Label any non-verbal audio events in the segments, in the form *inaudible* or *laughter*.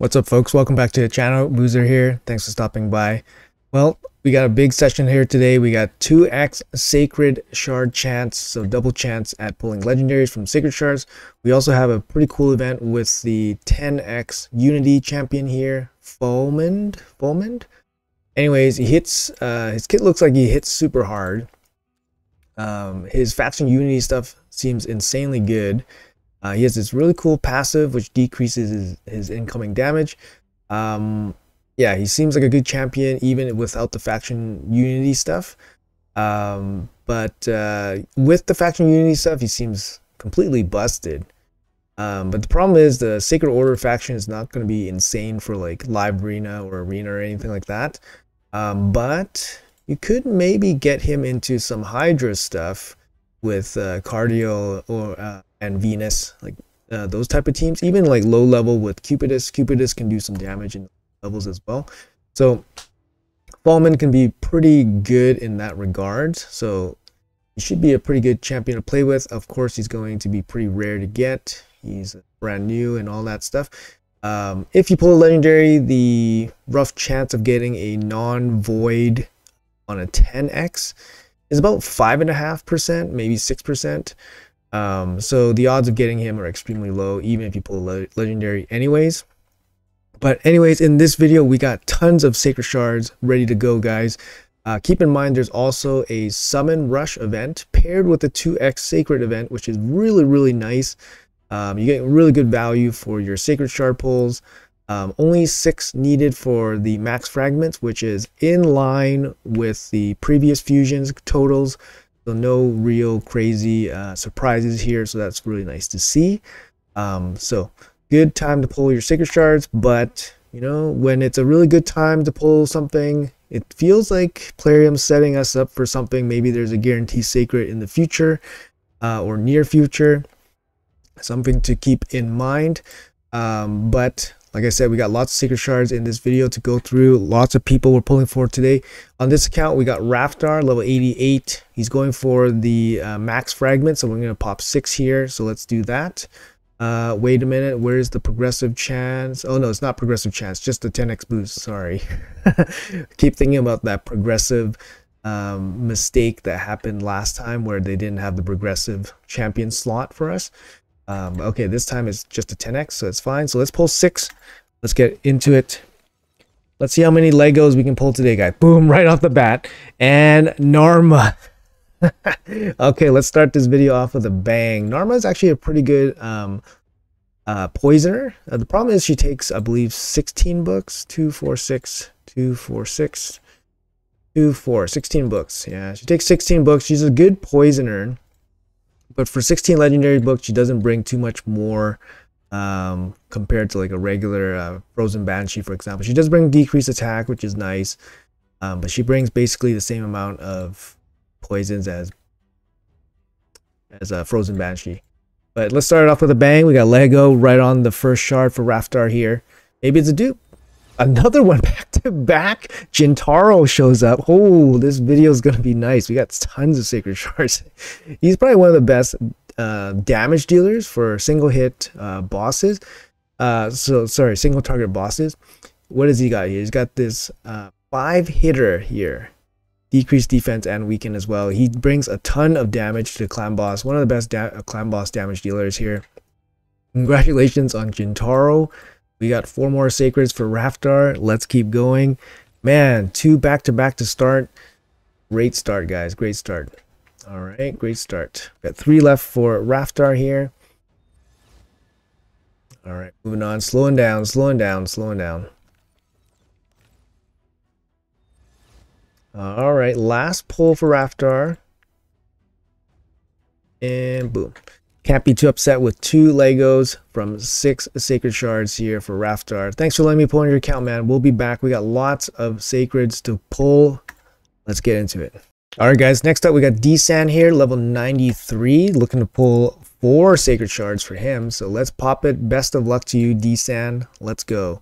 What's up folks? Welcome back to the channel. Boozor here. Thanks for stopping by. Well, we got a big session here today. We got 2x Sacred Shard chance, so double chance at pulling legendaries from Sacred Shards. We also have a pretty cool event with the 10x Unity champion here, Falmond. Falmond? Anyways, he hits, uh, his kit looks like he hits super hard. Um, his faction Unity stuff seems insanely good. Uh, he has this really cool passive which decreases his, his incoming damage. Um, yeah, he seems like a good champion even without the faction unity stuff. Um, but uh, with the faction unity stuff, he seems completely busted. Um, but the problem is the Sacred Order faction is not going to be insane for like live arena or arena or anything like that. Um, but you could maybe get him into some Hydra stuff with uh, Cardiel or uh, and Venus, like uh, those type of teams. Even like low level with Cupidus, Cupidus can do some damage in levels as well. So Falmond can be pretty good in that regard. So he should be a pretty good champion to play with. Of course, he's going to be pretty rare to get. He's brand new and all that stuff. Um, if you pull a legendary, the rough chance of getting a non-void on a 10x is about 5.5%, maybe 6%. Um, so the odds of getting him are extremely low, even if you pull a legendary anyways. But anyways, in this video, we got tons of Sacred Shards ready to go, guys. Uh, keep in mind, there's also a Summon Rush event paired with the 2x Sacred event, which is really, really nice. Um, you get really good value for your Sacred Shard pulls. Um, only six needed for the max fragments, which is in line with the previous fusions totals. So no real crazy uh, surprises here. So that's really nice to see. Um, so good time to pull your sacred shards, but you know, when it's a really good time to pull something, it feels like Plarium's setting us up for something. Maybe there's a guarantee sacred in the future uh, or near future. Something to keep in mind. Um, but like I said, we got lots of secret shards in this video to go through. Lots of people we're pulling for today. On this account, we got Raftar, level 88. He's going for the uh, max fragment, so we're going to pop six here. So let's do that. Uh, wait a minute, where's the progressive chance? Oh no, it's not progressive chance, just the 10x boost, sorry. *laughs* Keep thinking about that progressive um, mistake that happened last time where they didn't have the progressive champion slot for us. Um, okay, this time it's just a 10x, so it's fine. So let's pull six. Let's get into it. Let's see how many Legos we can pull today, guys. Boom, right off the bat. And Norma. *laughs* okay, let's start this video off with a bang. Norma is actually a pretty good um, uh, poisoner. Uh, the problem is she takes, I believe, 16 books. 2, 4, 6, 2, 4, 6, 2, 4, 16 books. Yeah, she takes 16 books. She's a good poisoner. But for 16 legendary books, she doesn't bring too much more um, compared to like a regular uh, Frozen Banshee, for example. She does bring decreased attack, which is nice. Um, but she brings basically the same amount of poisons as as a Frozen Banshee. But let's start it off with a bang. We got Lego right on the first shard for Raftar here. Maybe it's a dupe another one *laughs* back to back. Jintaro shows up. Oh, this video is going to be nice. We got tons of Sacred *laughs* Shards. He's probably one of the best uh, damage dealers for single hit uh, bosses. Uh, so, sorry, single target bosses. What does he got here? He's got this uh, five hitter here. Decreased defense and weaken as well. He brings a ton of damage to the clan boss. One of the best clan boss damage dealers here. Congratulations on Jintaro. We got four more Sacreds for Raftar. Let's keep going. Man, two back-to-back -to, -back to start. Great start, guys. Great start. All right, great start. Got three left for Raftar here. All right, moving on. Slowing down, slowing down, slowing down. All right, last pull for Raftar. And boom. Can't be too upset with two Legos from six Sacred Shards here for Raftar. Thanks for letting me pull on your account, man. We'll be back. We got lots of Sacreds to pull. Let's get into it. All right, guys. Next up, we got D-San here, level 93. Looking to pull four Sacred Shards for him. So let's pop it. Best of luck to you, D-San. Let's go.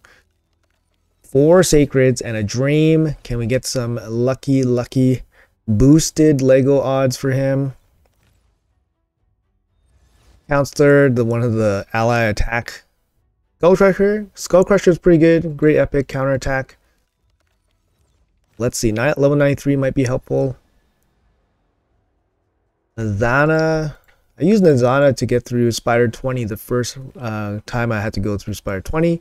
Four Sacreds and a Dream. Can we get some lucky, lucky boosted Lego odds for him? Counselor, the one of the ally attack Skull Crusher. Skull Crusher is pretty good. Great epic counterattack. Let's see. Level 93 might be helpful. Nazana. I used Nazana to get through Spider 20 the first uh, time I had to go through Spider 20.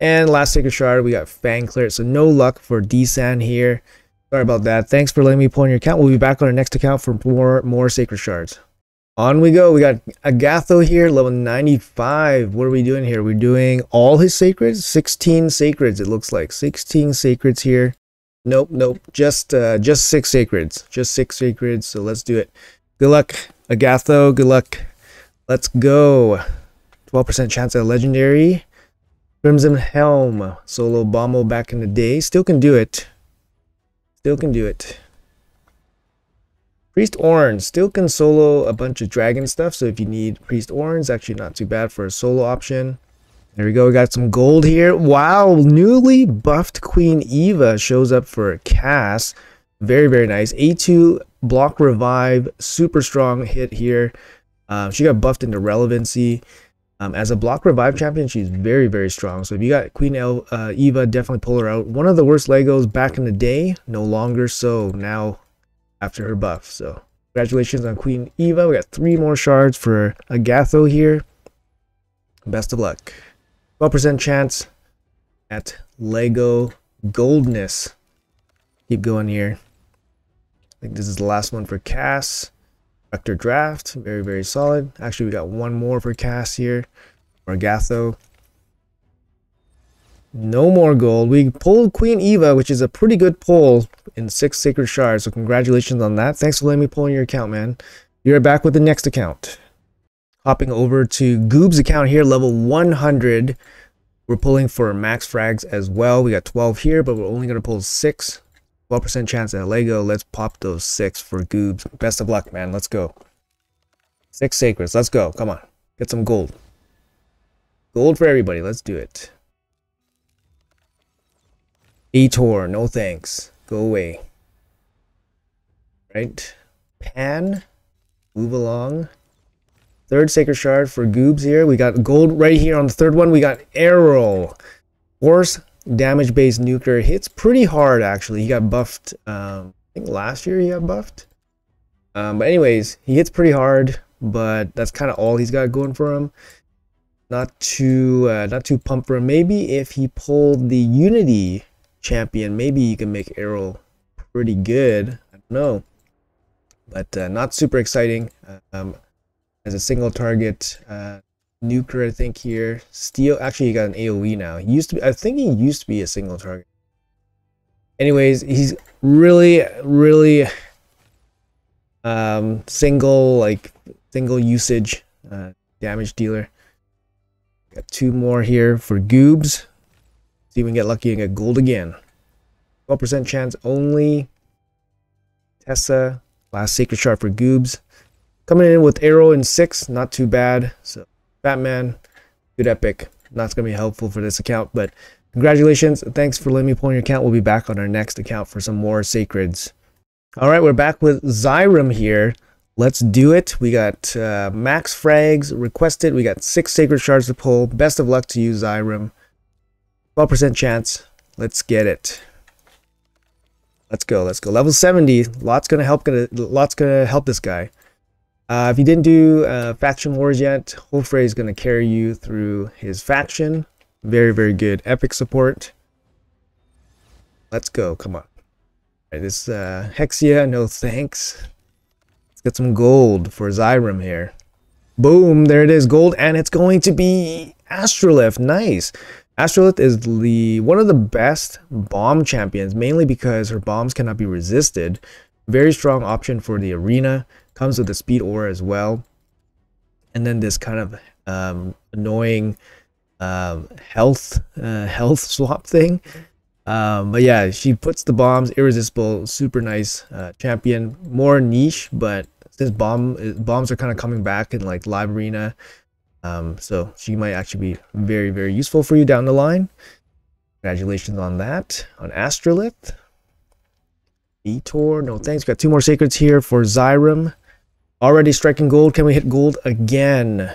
And last Sacred Shard, we got Fang Clear. So no luck for D-San here. Sorry about that. Thanks for letting me pull on your account. We'll be back on our next account for more, more Sacred Shards. On we go. We got Agatho here, level 95. What are we doing here? We're doing all his sacreds? 16 sacreds, it looks like. 16 sacreds here. Nope, nope. Just uh, just six sacreds. Just six sacreds. So let's do it. Good luck, Agatho. Good luck. Let's go. 12% chance at legendary. Crimson Helm. Solo Bombo back in the day. Still can do it. Still can do it. Priest Orange still can solo a bunch of dragon stuff. So if you need Priest Orange, actually not too bad for a solo option. There we go. We got some gold here. Wow, newly buffed Queen Eva shows up for a cast. Very, very nice. A2 block revive, super strong hit here. Uh, she got buffed into relevancy. Um, as a block revive champion, she's very, very strong. So if you got Queen El, uh, Eva, definitely pull her out. One of the worst Legos back in the day, no longer so now after her buff. So congratulations on Queen Eva. We got three more shards for Agatho here. Best of luck. 12% chance at Lego Goldness. Keep going here. I think this is the last one for Cass. Vector Draft, very, very solid. Actually, we got one more for Cass here, or Gatho. No more gold. We pulled Queen Eva, which is a pretty good pull in six Sacred Shards, so congratulations on that. Thanks for letting me pull in your account, man. You're back with the next account. Hopping over to Goob's account here, level 100. We're pulling for max frags as well. We got 12 here, but we're only going to pull 6. 12% chance at Lego. Let's pop those six for Goobs. Best of luck, man. Let's go. Six sacreds. Let's go. Come on. Get some gold. Gold for everybody. Let's do it. Etor. No thanks. Go away. Right. Pan. Move along. Third Sacred Shard for Goobs here. We got gold right here on the third one. We got Arrow. Force damage based nuclear hits pretty hard actually. He got buffed. Um, I think last year he got buffed. Um, but anyways, he hits pretty hard, but that's kind of all he's got going for him. Not too uh, not too pumped for him. Maybe if he pulled the Unity champion, maybe you can make Arrow pretty good. I don't know, but uh, not super exciting. Um, as a single target, uh, Nuker, I think here. Steel, actually he got an AoE now. He used to be, I think he used to be a single target. Anyways, he's really, really um, single, like single usage uh, damage dealer. Got two more here for Goobs. See if we can get lucky and get gold again. 12% chance only. Tessa, last Sacred Shard for Goobs. Coming in with Arrow in 6, not too bad. So Batman, good epic. Not going to be helpful for this account, but congratulations. Thanks for letting me pull your account. We'll be back on our next account for some more Sacreds. All right, we're back with Zyram here. Let's do it. We got uh, max frags requested. We got six Sacred Shards to pull. Best of luck to you, Zyram. 12% chance. Let's get it. Let's go. Let's go. Level 70. Lots gonna help. Gonna lots gonna help this guy. Uh, if you didn't do uh, faction wars yet, Hofre is to carry you through his faction. Very, very good epic support. Let's go. Come on. Right, this uh, Hexia, no thanks. Let's get some gold for Zyram here. Boom, there it is, gold, and it's going to be Astrolith. Nice. Astrolith is the one of the best bomb champions, mainly because her bombs cannot be resisted. Very strong option for the arena. Comes with the speed aura as well. And then this kind of um, annoying um, health uh, health *laughs* swap thing. Um, but yeah, she puts the bombs irresistible, super nice uh, champion, more niche, but since bomb bombs are kind of coming back in like live arena, um, so she might actually be very very useful for you down the line. Congratulations on that on Astrolith. Etor, no thanks. Got two more sacreds here for Zyram. Already striking gold. Can we hit gold again?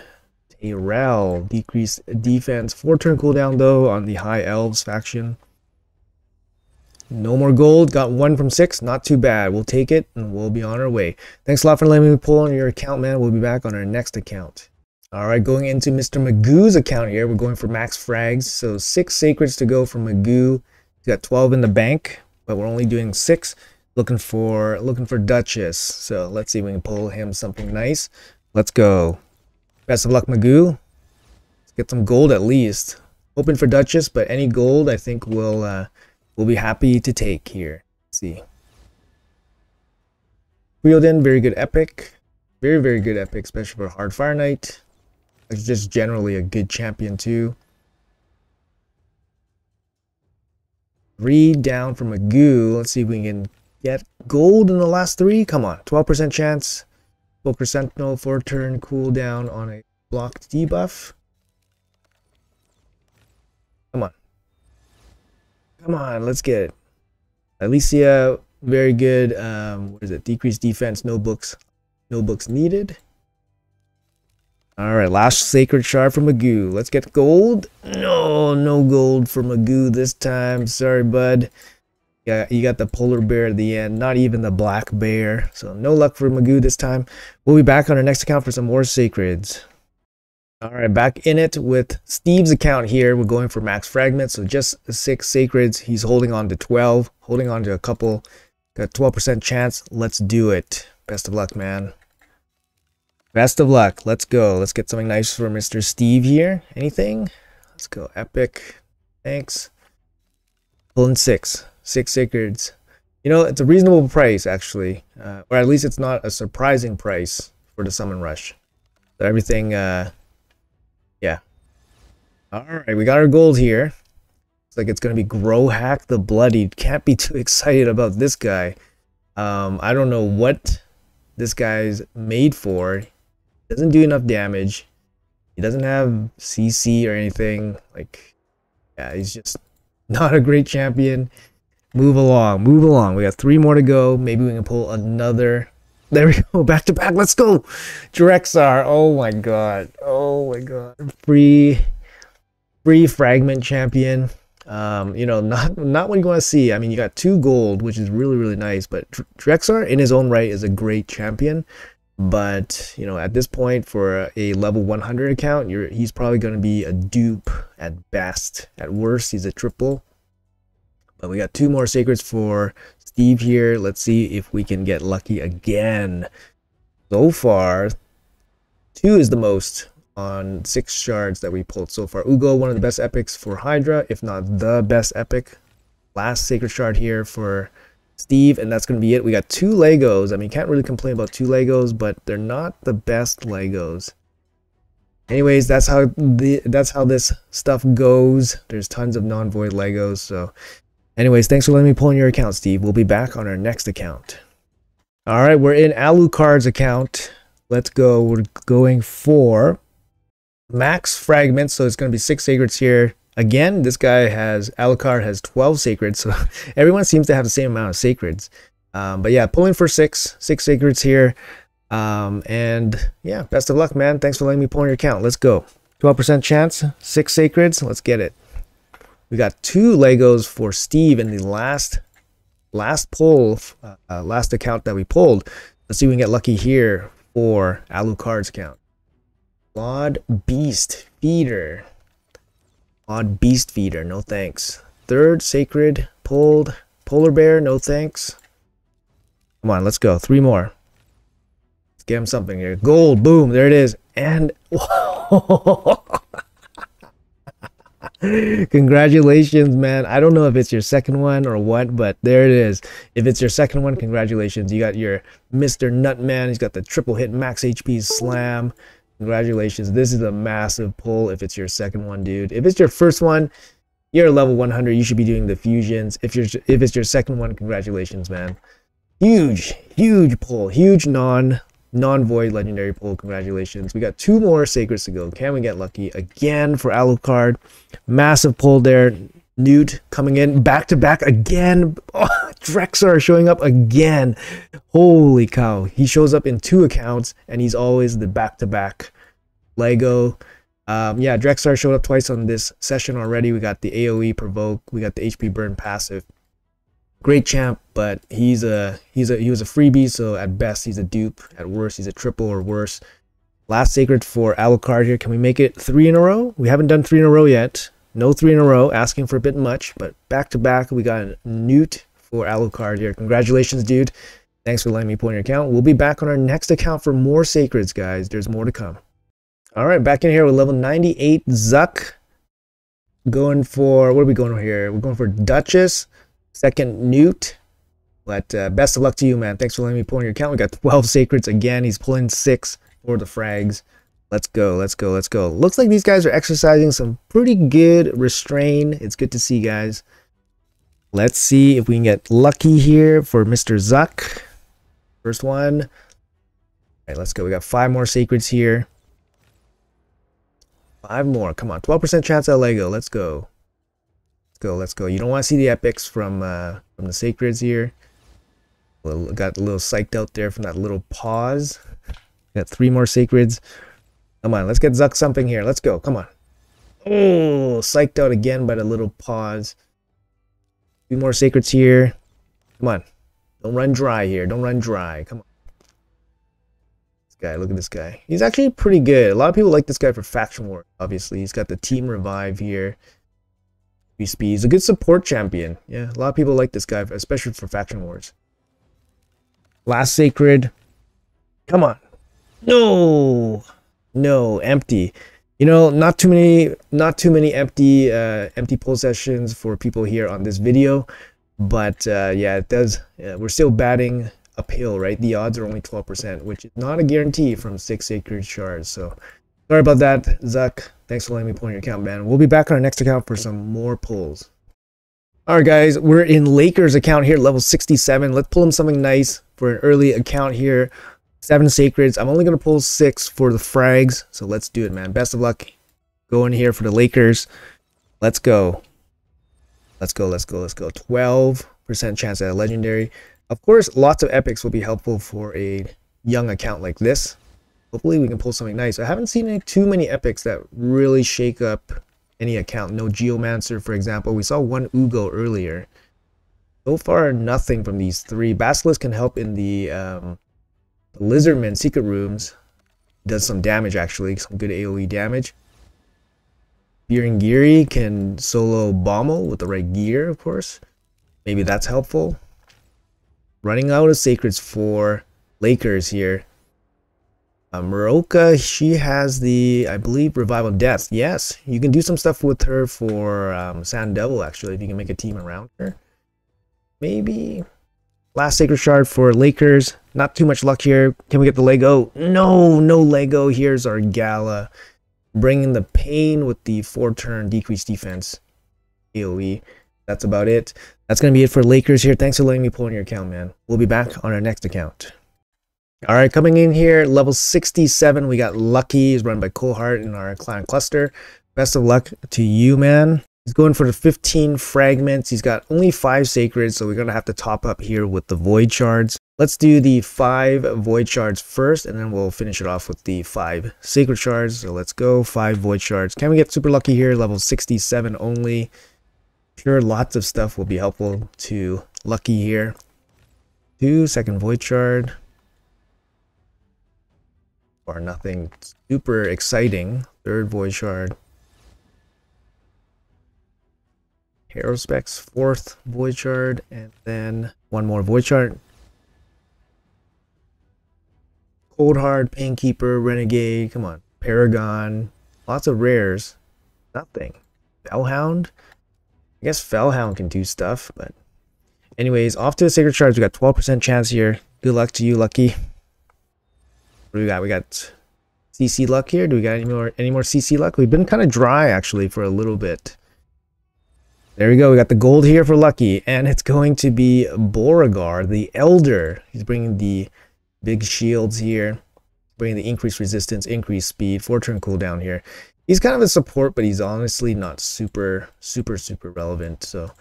a rel decreased defense four turn cooldown though on the high elves faction no more gold got one from six not too bad we'll take it and we'll be on our way thanks a lot for letting me pull on your account man we'll be back on our next account all right going into mr magoo's account here we're going for max frags so six sacreds to go from magoo he's got 12 in the bank but we're only doing six looking for looking for duchess so let's see if we can pull him something nice let's go Best of luck, Magoo. Let's get some gold at least. Hoping for Duchess, but any gold I think we'll, uh, we'll be happy to take here. Let's see. Wheelden, very good epic. Very, very good epic, especially for Hard Fire Knight. It's just generally a good champion too. Three down from Magoo. Let's see if we can get gold in the last three. Come on, 12% chance. Booker Sentinel for turn cooldown on a blocked debuff. Come on. Come on, let's get it. Alicia, very good. Um, what is it? Decreased defense, no books, no books needed. All right, last sacred shard from Magoo. Let's get gold. No, no gold for Magoo this time. Sorry, bud. Yeah, you got the polar bear at the end, not even the black bear. So no luck for Magoo this time. We'll be back on our next account for some more sacreds. All right, back in it with Steve's account here. We're going for max fragments, so just six sacreds. He's holding on to 12, holding on to a couple. Got 12% chance. Let's do it. Best of luck, man. Best of luck. Let's go. Let's get something nice for Mr. Steve here. Anything? Let's go. Epic. Thanks. Pulling six six sacreds. You know, it's a reasonable price actually, uh, or at least it's not a surprising price for the summon rush. So everything, uh, yeah. All right, we got our gold here. It's like it's gonna be Grohak the Bloodied. Can't be *laughs* too excited about this guy. Um, I don't know what this guy's made for. Doesn't do enough damage. He doesn't have CC or anything. Like, yeah, he's just *laughs* not a great champion. Move along, move along. We got three more to go. Maybe we can pull another. *laughs* There we go, back to back. Let's go. Drexar. Oh my god. Oh my god. Free, free fragment champion. Um, you know, not not what you want to see. I mean, you got two gold, which is really really nice. But Drexar, in his own right, is a great champion. But you know, at this point, for a level 100 account, you're he's probably going to be a dupe at best. At worst, he's a triple. But we got two more sacreds for Steve here. Let's see if we can get lucky again. So far, two is the most on six shards that we pulled so far. Ugo, one of the best epics for Hydra, if not the best epic. Last sacred shard here for Steve, and that's going to be it. We got two Legos. I mean, can't really complain about two Legos, but they're not the best Legos. Anyways, that's how the that's how this stuff goes. There's tons of non-void Legos, so Anyways, thanks for letting me pull in your account, Steve. We'll be back on our next account. All right, we're in Alucard's account. Let's go. We're going for max fragments. So it's going to be six sacreds here. Again, this guy has, Alucard has 12 sacreds. So *laughs* everyone seems to have the same amount of sacreds. Um, but yeah, pulling for six, six sacreds here. Um, and yeah, best of luck, man. Thanks for letting me pull in your account. Let's go. 12% chance, six sacreds. Let's get it. We got two Legos for Steve in the last last pull, uh, uh, last account that we pulled. Let's see if we can get lucky here for Alucard's account. Odd Beast Feeder. Odd Beast Feeder, no thanks. Third Sacred pulled. Polar Bear, no thanks. Come on, let's go. Three more. Let's get him something here. Gold, boom, there it is. And *laughs* congratulations, man. I don't know if it's your second one or what, but there it is. If it's your second one, congratulations. You got your Mr. Nutman. He's got the triple hit max HP slam. Congratulations. This is a massive pull if it's your second one, dude. If it's your first one, you're level 100. You should be doing the fusions. If you're if it's your second one, congratulations, man. Huge, huge pull. Huge non non-void legendary pull. Congratulations. We got two more sacreds to go. Can we get lucky again for Alucard? Massive pull there. Newt coming in back to back again. *laughs* Oh, Drexar showing up again. Holy cow. He shows up in two accounts and he's always the back to back Lego. Um, yeah, Drexar showed up twice on this session already. We got the AoE provoke, we got the HP burn passive. Great champ, but he's a he's a he was a freebie, so at best he's a dupe. At worst, he's a triple or worse. Last sacred for Alucard here. Can we make it three in a row? We haven't done three in a row yet. No three in a row, asking for a bit much, but back to back, we got a Newt for Alucard here. Congratulations, dude. Thanks for letting me point your account. We'll be back on our next account for more sacreds, guys. There's more to come. All right, back in here with level 98 Zuck. Going for, what are we going here? We're going for Duchess, second Newt. But uh, best of luck to you, man. Thanks for letting me point your account. We got 12 sacreds again. He's pulling six for the frags. Let's go, let's go, let's go. Looks like these guys are exercising some pretty good restraint. It's good to see, guys. Let's see if we can get lucky here for Mr. Zuck. First one. All right, let's go. We got five more sacreds here. Five more. Come on. 12% chance at Lego. Let's go. Let's go. Let's go. You don't want to see the epics from uh, from the sacreds here. Got a little psyched out there from that little pause. Got three more sacreds. Come on. Let's get Zuck something here. Let's go. Come on. Oh, psyched out again by the little pause. Two more sacreds here. Come on. Don't run dry here. Don't run dry. Come on. This guy, look at this guy. He's actually pretty good. A lot of people like this guy for faction war, obviously. He's got the team revive here. speed. He's a good support champion. Yeah, a lot of people like this guy, especially for faction wars. Last sacred. Come on. No. No, empty. You know, not too many not too many empty uh empty pull sessions for people here on this video. But uh, yeah, it does. Yeah, we're still batting uphill, right? The odds are only 12%, which is not a guarantee from six sacred shards. So sorry about that, Zuck. Thanks for letting me point your account, man. We'll be back on our next account for some more pulls. All right, guys, we're in Lakers account here, level 67. Let's pull him something nice for an early account here. Seven sacreds. I'm only going to pull six for the frags, so let's do it, man. Best of luck going here for the Lakers. Let's go. Let's go, let's go, let's go. 12% chance at a legendary. Of course, lots of epics will be helpful for a young account like this. Hopefully we can pull something nice. I haven't seen any, too many epics that really shake up any account. No Geomancer, for example. We saw one Ugo earlier. So far, nothing from these three. Basilisk can help in the, um, the Lizardman secret rooms. Does some damage, actually. Some good AoE damage. Birengiri can solo Bommel with the right gear, of course. Maybe that's helpful. Running out of sacreds for Lakers here. Uh, Meroka, she has the, I believe, Revival Death. Yes, you can do some stuff with her for um, Sand Devil, actually, if you can make a team around her. Maybe. Last Sacred Shard for Lakers. Not too much luck here. Can we get the Lego? No, no Lego. Here's our Gala bringing the pain with the four turn decreased defense AoE. That's about it. That's going to be it for Lakers here. Thanks for letting me pull in your account, man. We'll be back on our next account. All right, coming in here, level 67, we got Lucky. He's run by Coldheart in our clan cluster. Best of luck to you, man. He's going for the 15 fragments. He's got only 5 sacred, so we're going to have to top up here with the void shards. Let's do the 5 void shards first, and then we'll finish it off with the 5 sacred shards. So let's go, 5 void shards. Can we get super lucky here? Level 67 only. Sure, lots of stuff will be helpful to lucky here. Two second void shard. Or nothing super exciting. Third void shard. Aerospec's fourth Void Shard, and then one more Void Shard. Coldheart, Painkeeper, Renegade, come on. Paragon, lots of rares. Nothing. Fellhound? I guess Fellhound can do stuff, but... Anyways, off to the Sacred Shards. We got 12% chance here. Good luck to you, Lucky. What do we got? We got CC luck here. Do we got any more any more CC luck? We've been kind of dry, actually, for a little bit. There we go. We got the gold here for Lucky. And it's going to be Beauregard, the Elder. He's bringing the big shields here. Bringing the increased resistance, increased speed, 4-turn cooldown here. He's kind of a support, but he's honestly not super, super, super relevant. So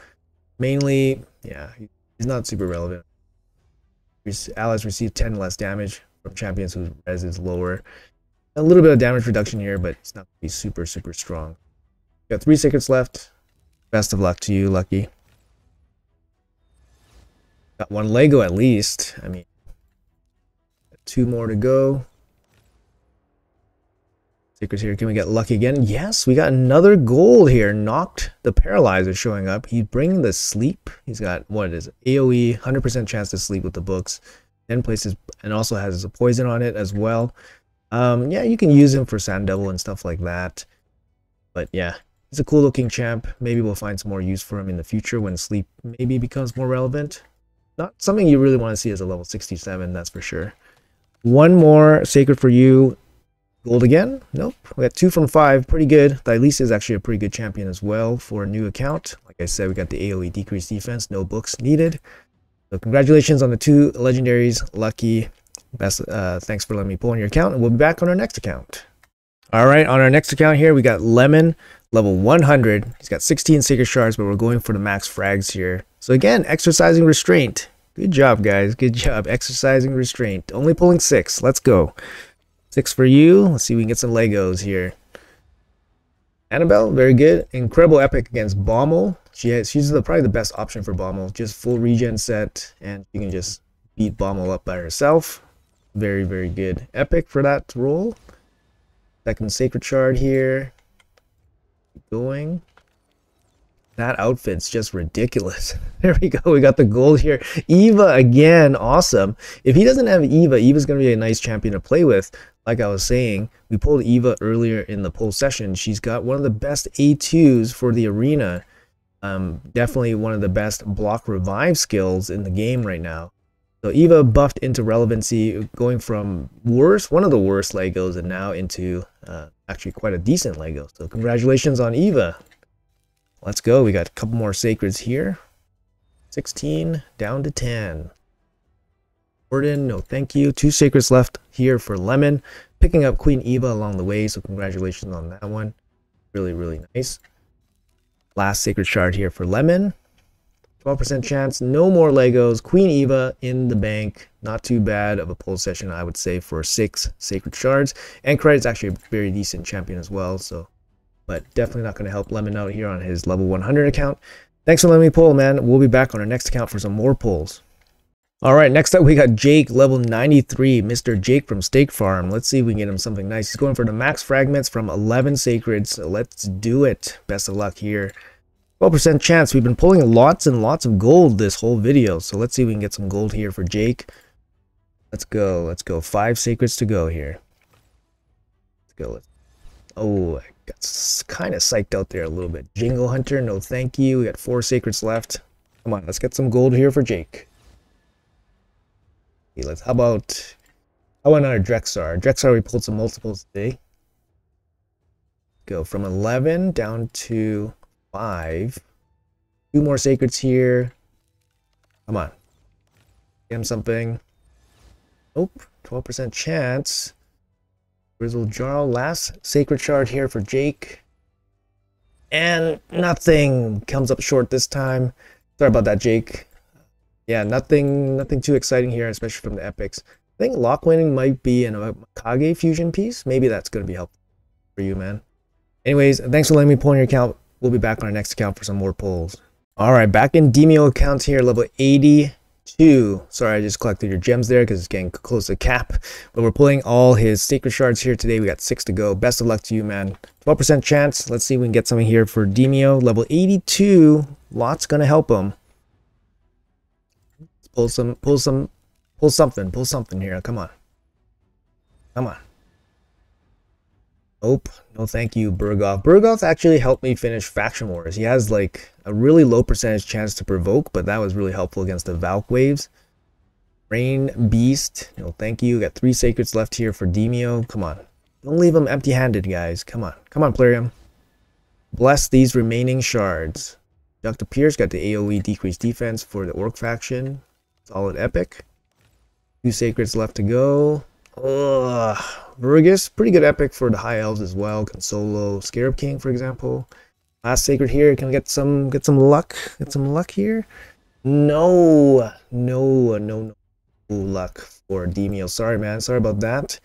mainly, yeah, he's not super relevant. Allies receive 10 less damage from champions whose res is lower. A little bit of damage reduction here, but it's not going to be super, super strong. Got three secrets left. Best of luck to you, Lucky. Got one Lego at least. I mean, two more to go. Secrets here. Can we get lucky again? Yes, we got another gold here. Knocked the paralyzer showing up. He's bringing the sleep. He's got what is it? AoE, 100% chance to sleep with the books. 10 places and also has a poison on it as well. Um, yeah, you can use him for Sand Devil and stuff like that. But yeah, he's a cool looking champ. Maybe we'll find some more use for him in the future when sleep maybe becomes more relevant. Not something you really want to see as a level 67, that's for sure. One more Sacred for you. Gold again? Nope. We got two from five. Pretty good. Thylesia is actually a pretty good champion as well for a new account. Like I said, we got the AoE decreased defense. No books needed. So congratulations on the two legendaries. Lucky. Best. Uh, thanks for letting me pull on your account. And we'll be back on our next account. All right. On our next account here, we got Lemon, level 100. He's got 16 Sacred Shards, but we're going for the max frags here. So again, exercising restraint. Good job, guys. Good job. Exercising restraint. Only pulling six. Let's go. Six for you. Let's see if we can get some Legos here. Annabelle, very good. Incredible epic against Bommel. She has, she's the, probably the best option for Bommel. Just full regen set, and you can just beat Bommel up by herself. Very, very good epic for that role. Second Sacred Shard here. Keep going. That outfit's just ridiculous. *laughs* There we go. We got the gold here. Eva again. Awesome. If he doesn't have Eva, Eva's going to be a nice champion to play with. Like I was saying, we pulled Eva earlier in the poll session. She's got one of the best A2s for the arena. Um, definitely one of the best block revive skills in the game right now. So Eva buffed into relevancy, going from worst, one of the worst Legos, and now into uh, actually quite a decent Lego. So congratulations on Eva. Let's go. We got a couple more sacreds here. 16 down to 10. Gordon, no thank you. Two sacreds left here for Lemon. Picking up Queen Eva along the way, so congratulations on that one. Really, really nice. Last sacred shard here for Lemon. 12% chance, no more Legos. Queen Eva in the bank. Not too bad of a pull session, I would say, for six sacred shards. And Credit's actually a very decent champion as well, so but definitely not going to help Lemon out here on his level 100 account. Thanks for letting me pull, man. We'll be back on our next account for some more pulls. All right, next up we got Jake, level 93, Mr. Jake from Steak Farm. Let's see if we can get him something nice. He's going for the max fragments from 11 sacreds. So let's do it. Best of luck here. 12% chance. We've been pulling lots and lots of gold this whole video. So let's see if we can get some gold here for Jake. Let's go. Let's go. Five secrets to go here. Let's go. Oh, I Got kind of psyched out there a little bit. Jingle Hunter, no thank you. We got four secrets left. Come on, let's get some gold here for Jake. Okay, let's, how about, how about our Drexar? Drexar, we pulled some multiples today. Go from 11 down to 5. Two more Sacreds here. Come on. Get him something. Nope, 12% chance. Grizzled Jarl, last Sacred Shard here for Jake. And nothing comes up short this time. Sorry about that, Jake. Yeah, nothing nothing too exciting here, especially from the epics. I think lock winning might be an Kage fusion piece. Maybe that's going to be helpful for you, man. Anyways, thanks for letting me pull on your account. We'll be back on our next account for some more pulls. All right, back in Demeo accounts here, level 82. Sorry, I just collected your gems there because it's getting close to cap. But we're pulling all his sacred shards here today. We got six to go. Best of luck to you, man. 12% chance. Let's see if we can get something here for Demio. Level 82. Lots gonna help him. Let's pull some, pull some, pull something, pull something here. Come on. Come on. Nope. No thank you, Burgoth. Burgoth actually helped me finish Faction Wars. He has like a really low percentage chance to provoke, but that was really helpful against the Valk waves. Rain Beast. No thank you. Got three Sacreds left here for Demeo. Come on. Don't leave him empty-handed, guys. Come on. Come on, Plarium. Bless these remaining shards. Dr. Pierce got the AoE decreased defense for the Orc faction. Solid epic. Two Sacreds left to go. Ugh. Vergis, pretty good epic for the high elves as well. Consolo, Scarab King, for example. Last Sacred here. Can we get some get some luck? Get some luck here? No, no, no, no luck for Demio. Sorry, man. Sorry about that.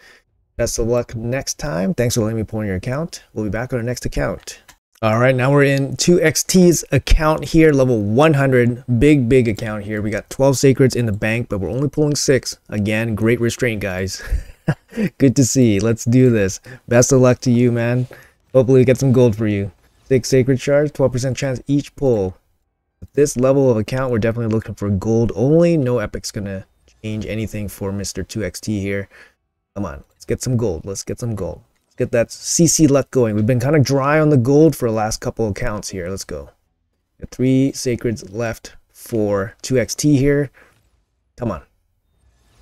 Best of luck next time. Thanks for letting me in your account. We'll be back on our next account. All right, now we're in 2xt's account here, level 100. Big, big account here. We got 12 sacreds in the bank, but we're only pulling six. Again, great restraint, guys. *laughs* Good to see. Let's do this. Best of luck to you, man. Hopefully we get some gold for you. Six sacred shards, 12% chance each pull. With this level of account, we're definitely looking for gold only. No epic's gonna change anything for Mr. 2xt here. Come on, let's get some gold. Let's get some gold get that CC luck going. We've been kind of dry on the gold for the last couple of counts here. Let's go. Three sacreds left for 2xt here. Come on.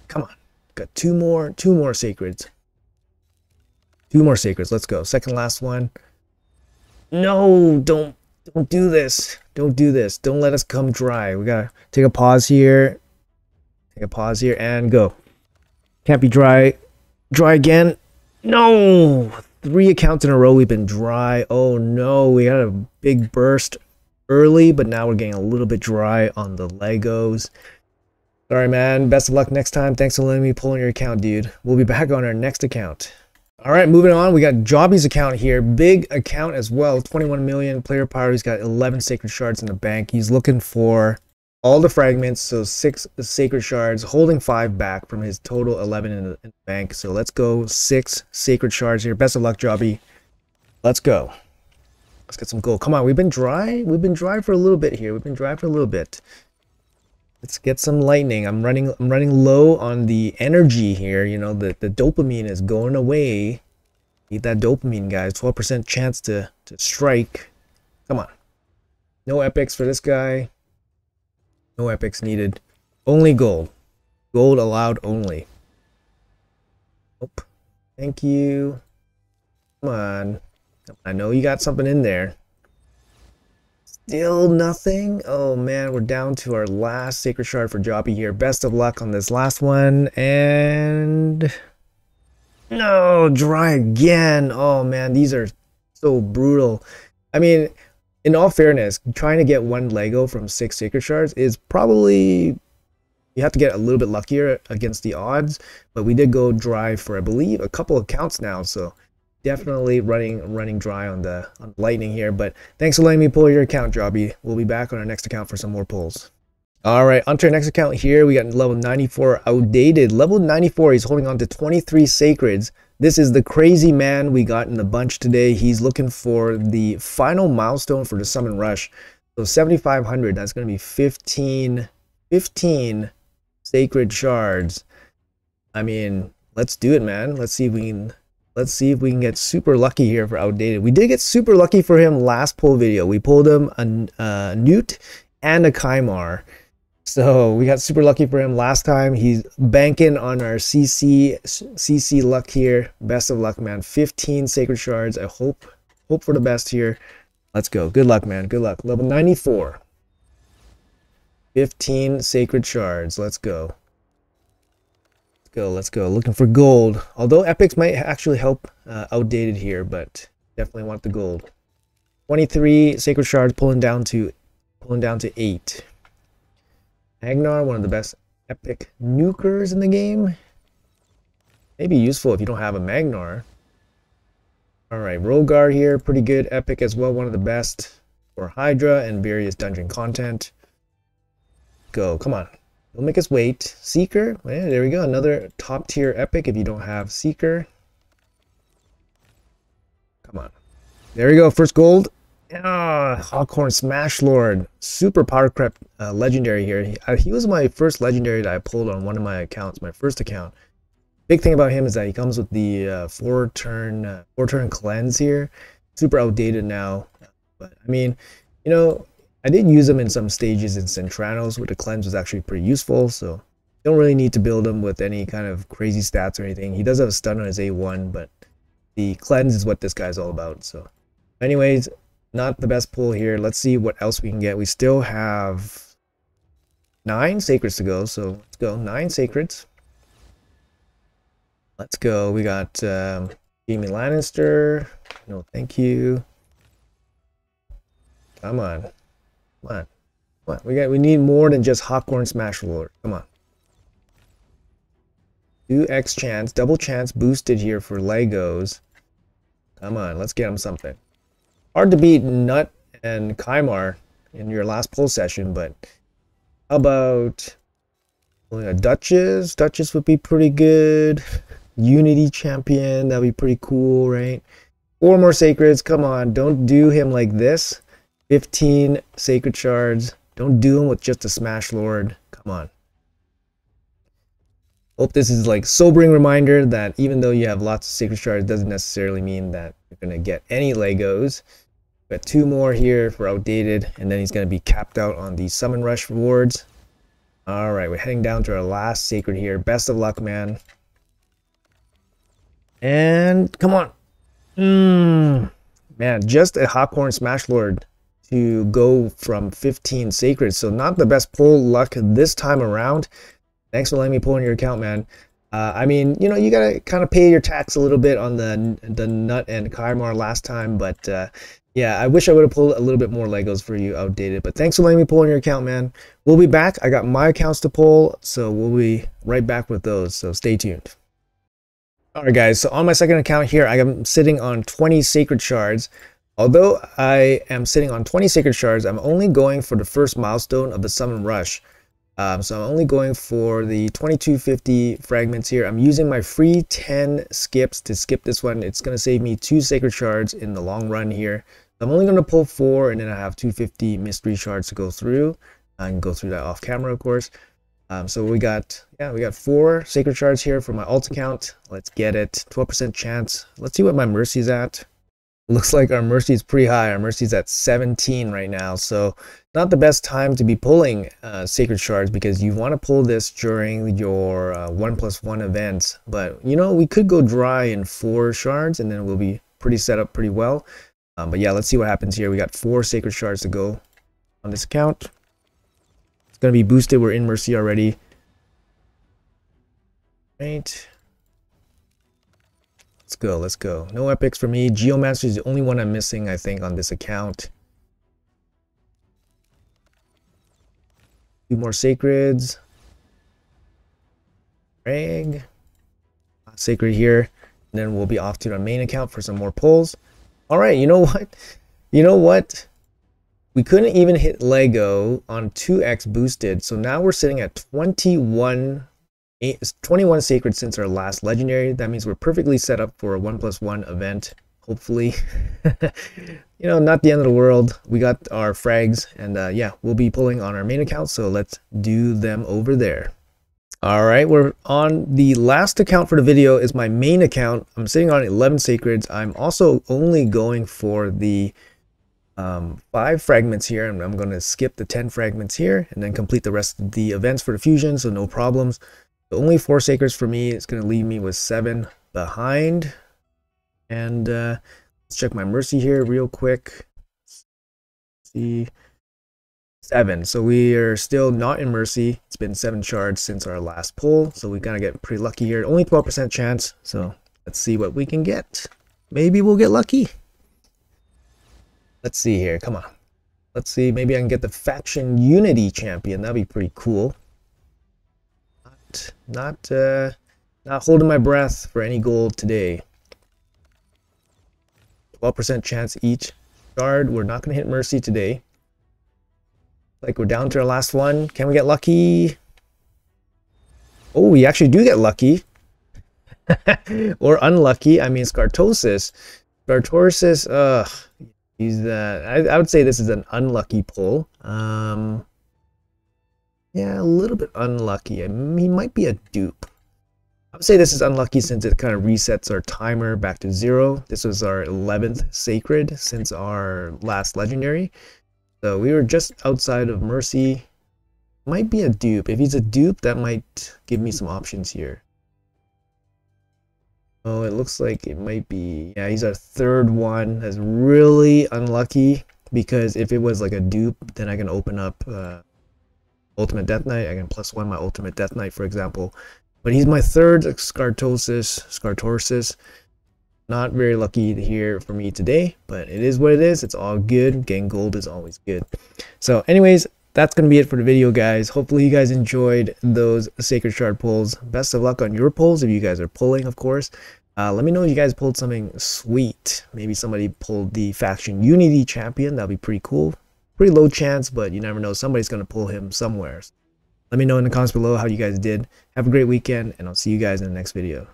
Come on. Got two more, two more sacreds. Two more sacreds. Let's go. Second last one. No, don't don't do this. Don't do this. Don't let us come dry. We gotta take a pause here. Take a pause here and go. Can't be dry. Dry again. No! Three accounts in a row we've been dry. Oh no, we had a big burst early, but now we're getting a little bit dry on the Legos. Sorry, man. Best of luck next time. Thanks for letting me pull in your account, dude. We'll be back on our next account. All right, moving on. We got Jobby's account here. Big account as well. 21 million player power. He's got 11 sacred shards in the bank. He's looking for all the fragments, so six sacred shards, holding five back from his total 11 in the, in the, bank. So let's go six sacred shards here. Best of luck, Jobby. Let's go. Let's get some gold. Come on, we've been dry. We've been dry for a little bit here. We've been dry for a little bit. Let's get some lightning. I'm running I'm running low on the energy here. You know, the, the dopamine is going away. Need that dopamine, guys. 12% chance to, to strike. Come on. No epics for this guy. No epics needed. Only gold. Gold allowed only. Nope. Thank you. Come on. I know you got something in there. Still nothing? Oh man, we're down to our last Sacred Shard for Joppy here. Best of luck on this last one. And... No, dry again. Oh man, these are so brutal. I mean, in all fairness, trying to get one Lego from six Sacred Shards is probably you have to get a little bit luckier against the odds, but we did go dry for I believe a couple of counts now, so definitely running running dry on the on lightning here. But thanks for letting me pull your account, Jobby. We'll be back on our next account for some more pulls. All right, onto our next account here. We got level 94 outdated. Level 94, he's holding on to 23 sacreds. This is the crazy man we got in the bunch today. He's looking for the final milestone for the summon rush. So 7,500, that's going to be 15, 15 sacred shards. I mean, let's do it, man. Let's see if we can, let's see if we can get super lucky here for outdated. We did get super lucky for him last pull video. We pulled him a, a Newt and a Kymar. So we got super lucky for him last time. He's banking on our CC CC luck here. Best of luck, man. 15 sacred shards. I hope hope for the best here. Let's go. Good luck, man. Good luck. Level 94. 15 sacred shards. Let's go. Let's go. Let's go. Looking for gold. Although epics might actually help uh, outdated here, but definitely want the gold. 23 sacred shards pulling down to pulling down to 8. Agnar, one of the best epic nukers in the game. Maybe useful if you don't have a Magnar. Alright, Rogar here, pretty good. Epic as well, one of the best for Hydra and various dungeon content. Go, come on. Don't make us wait. Seeker, yeah, there we go. Another top tier epic if you don't have Seeker. Come on. There we go, first gold. Ah, Hakkorhn Smashlord, super power crept uh, legendary here. He, uh, he, was my first legendary that I pulled on one of my accounts, my first account. Big thing about him is that he comes with the uh, four turn uh, four turn cleanse here. Super outdated now, but I mean, you know, I did use him in some stages in Centranos where the cleanse was actually pretty useful. So don't really need to build him with any kind of crazy stats or anything. He does have a stun on his A1, but the cleanse is what this guy's all about. So, anyways, not the best pull here. Let's see what else we can get. We still have nine sacreds to go, so let's go. Nine sacreds. Let's go. We got um, Jaime Lannister. No, thank you. Come on. Come on. Come on. We got we need more than just Hakkorhn Smashlord. Come on. 2x chance, double chance boosted here for Legos. Come on, let's get him something. Hard to beat Nut and Kymar in your last pull session, but how about a Duchess? Duchess would be pretty good. *laughs* Unity Champion, that'd be pretty cool, right? Four more Sacreds, come on, don't do him like this. 15 Sacred Shards, don't do him with just a Smash Lord, come on. Hope this is like sobering reminder that even though you have lots of Sacred Shards, doesn't necessarily mean that you're going to get any Legos. Got two more here for outdated, and then he's going to be capped out on the Summon Rush rewards. All right, we're heading down to our last Sacred here. Best of luck, man. And come on. Mmm. Man, just a Hakkorhn Smashlord to go from 15 Sacred. So not the best pull luck this time around. Thanks for letting me pull in your account, man. Uh, I mean, you know, you gotta kind of pay your tax a little bit on the the nut and Kymar last time, but uh, yeah, I wish I would have pulled a little bit more Legos for you outdated. But thanks for letting me pull on your account, man. We'll be back. I got my accounts to pull, so we'll be right back with those. So stay tuned. All right, guys. So on my second account here, I am sitting on 20 Sacred Shards. Although I am sitting on 20 Sacred Shards, I'm only going for the first milestone of the Summon Rush. Um, so I'm only going for the 2250 fragments here. I'm using my free 10 skips to skip this one. It's going to save me two sacred shards in the long run here. I'm only going to pull four and then I have 250 mystery shards to go through. I can go through that off camera, of course. Um, so we got, yeah, we got four sacred shards here for my alt account. Let's get it. 12% chance. Let's see what my mercy's at looks like our mercy is pretty high. Our mercy is at 17 right now. So not the best time to be pulling uh, sacred shards because you want to pull this during your uh, one plus one events. But you know, we could go dry in four shards and then we'll be pretty set up pretty well. Um, but yeah, let's see what happens here. We got four sacred shards to go on this account. It's going to be boosted. We're in mercy already. Right. Let's go, let's go. No epics for me. Geomancer is the only one I'm missing, I think, on this account. Two more Sacreds. Rag. Sacred here. And then we'll be off to our main account for some more pulls. Alright, you know *laughs* what? You know what? We couldn't even hit Lego on 2x boosted. So now we're sitting at 21 21 sacred since our last legendary. That means we're perfectly set up for a one plus one event. Hopefully, *laughs* you know, not the end of the world. We got our frags, and uh, yeah, we'll be pulling on our main account. So let's do them over there. All right, we're on the last account for the video is my main account. I'm sitting on 11 sacreds. I'm also only going for the um, five fragments here, and I'm going to skip the 10 fragments here and then complete the rest of the events for the fusion, so no problems. Only four Sacreds for me. It's going to leave me with seven behind. And uh, let's check my Mercy here real quick. Let's see. Seven. So we are still not in Mercy. It's been seven shards since our last pull. So we gotta get pretty lucky here. Only 12% chance. So let's see what we can get. Maybe we'll get lucky. Let's see here. Come on. Let's see. Maybe I can get the Faction Unity Champion. That'd be pretty cool not uh, not holding my breath for any gold today. 12% chance each. Guard, we're not going to hit Mercy today. Like we're down to our last one. Can we get lucky? Oh, we actually do get lucky. *laughs* or unlucky. I mean, Scartosis. Scartosis, ugh. He's, uh, I, I would say this is an unlucky pull. Um, yeah, a little bit unlucky. I mean, he might be a dupe. I would say this is unlucky since it kind of resets our timer back to zero. This was our 11th Sacred since our last Legendary. So we were just outside of Mercy. Might be a dupe. If he's a dupe, that might give me some options here. Oh, it looks like it might be... Yeah, he's our third one. That's really unlucky because if it was like a dupe, then I can open up... Uh, Ultimate Death Knight. I can plus one my Ultimate Death Knight, for example. But he's my third Scartosis, Scartorsis. Not very lucky here for me today, but it is what it is. It's all good. Getting gold is always good. So anyways, that's going to be it for the video, guys. Hopefully you guys enjoyed those Sacred Shard pulls. Best of luck on your pulls if you guys are pulling, of course. Uh, let me know if you guys pulled something sweet. Maybe somebody pulled the Faction Unity Champion. That'd be pretty cool. Pretty low chance, but you never know. Somebody's going to pull him somewhere. Let me know in the comments below how you guys did. Have a great weekend, and I'll see you guys in the next video.